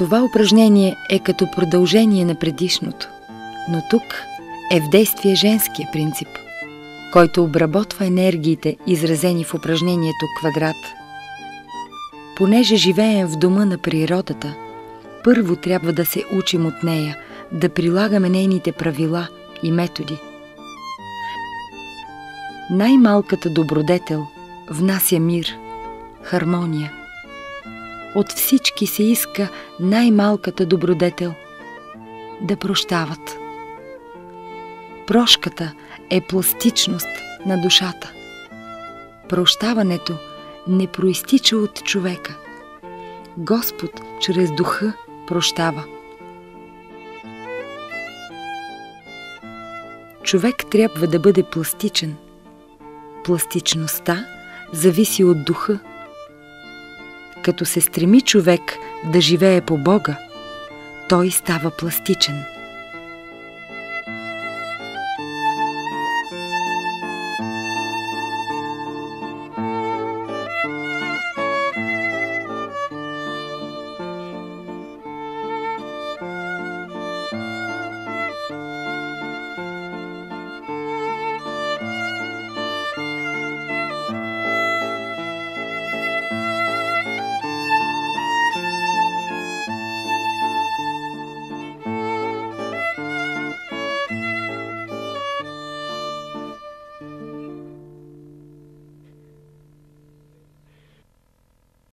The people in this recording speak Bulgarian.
Това упражнение е като продължение на предишното, но тук е в действие женския принцип, който обработва енергиите, изразени в упражнението квадрат. Понеже живеем в дома на природата, първо трябва да се учим от нея, да прилагаме нейните правила и методи. Най-малката добродетел внася мир, хармония – от всички се иска най-малката добродетел да прощават. Прошката е пластичност на душата. Прощаването не проистича от човека. Господ чрез духа прощава. Човек трябва да бъде пластичен. Пластичността зависи от духа като се стреми човек да живее по Бога, той става пластичен –